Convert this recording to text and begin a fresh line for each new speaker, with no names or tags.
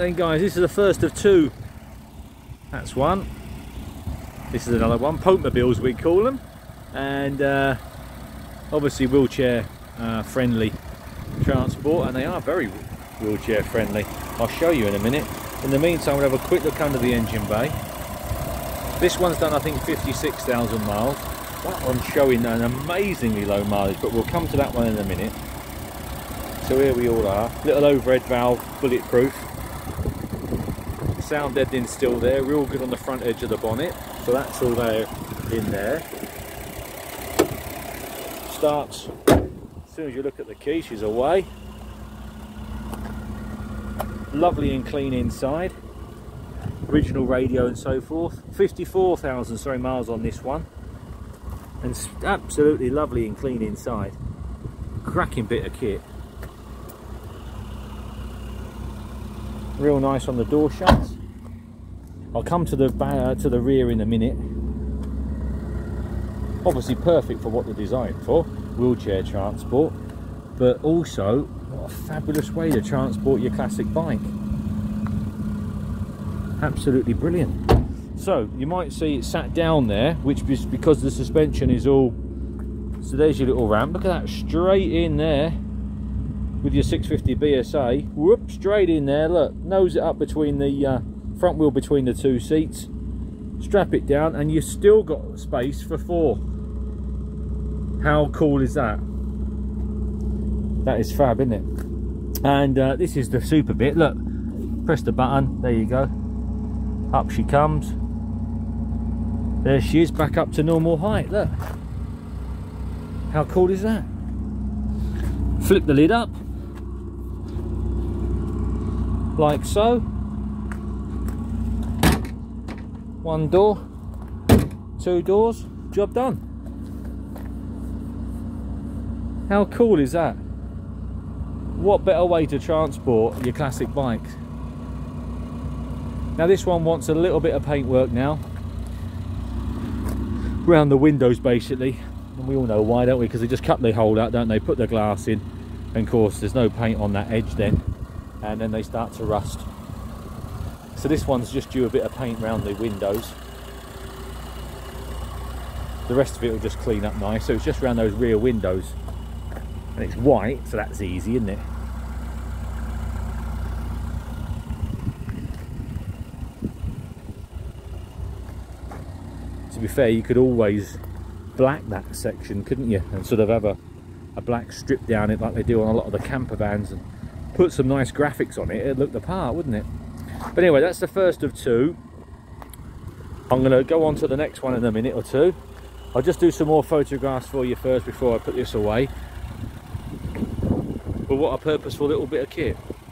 Then guys, this is the first of two. That's one. This is another one. Popemobiles we call them. And uh, obviously wheelchair uh, friendly transport and they are very wheelchair friendly. I'll show you in a minute. In the meantime we'll have a quick look under the engine bay. This one's done I think 56,000 miles. That one's showing an amazingly low mileage but we'll come to that one in a minute. So here we all are. Little overhead valve, bulletproof sound deadening still there. Real good on the front edge of the bonnet. So that's all there in there. Starts as soon as you look at the key she's away. Lovely and clean inside. Original radio and so forth. 54,000 sorry miles on this one. And absolutely lovely and clean inside. Cracking bit of kit. Real nice on the door shuts I'll come to the uh, to the rear in a minute. Obviously perfect for what they're designed for wheelchair transport but also what a fabulous way to transport your classic bike. Absolutely brilliant. So you might see it sat down there which is because the suspension is all so there's your little ramp. Look at that straight in there with your 650 BSA, whoop, straight in there, look, nose it up between the uh, front wheel between the two seats, strap it down, and you've still got space for four. How cool is that? That is fab, isn't it? And uh, this is the super bit, look, press the button, there you go, up she comes, there she is, back up to normal height, look. How cool is that? Flip the lid up, like so one door. Two doors. Job done. How cool is that? What better way to transport your classic bike? now this one wants a little bit of paintwork now. Around the windows basically. And we all know why don't we? Because they just cut the hole out don't they? Put the glass in. And of course there's no paint on that edge then. And then they start to rust. So this one's just due a bit of paint around the windows. The rest of it will just clean up nice. So it's just around those rear windows. And it's white, so that's easy, isn't it? To be fair, you could always black that section, couldn't you? And sort of have a, a black strip down it like they do on a lot of the camper vans and put some nice graphics on it, it'd look the part, wouldn't it? But anyway, that's the first of two. I'm going to go on to the next one in a minute or two. I'll just do some more photographs for you first before I put this away. But what a purposeful little bit of kit.